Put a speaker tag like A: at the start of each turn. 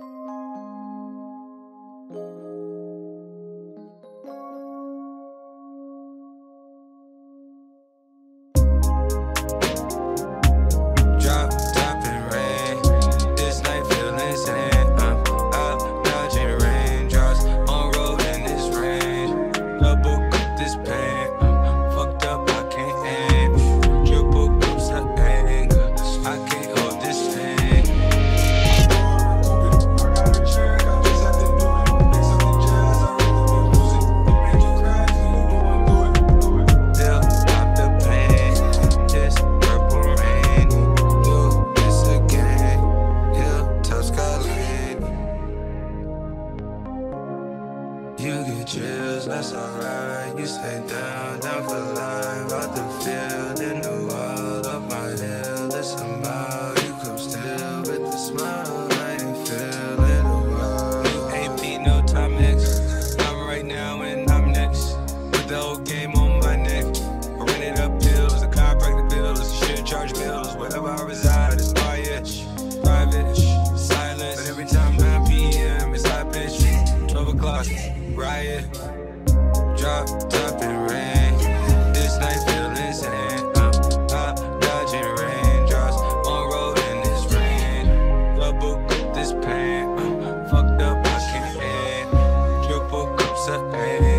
A: Drop You get chills, that's alright. You stay down, down for life. Out the field, in the wild, up my hill. It's a mile. You come still with the smile. I ain't feeling a while. AP, no time next. I'm right now and I'm next. Put the whole game on my neck. I rented up pills, the car break the bills, the shit charge bills. Wherever I reside, lost, riot, drop top and rain. This night feel insane. I'm I'm dodging raindrops, on road in this rain. Double cup this pain, I'm fucked up, I can't end. Triple cups of pain.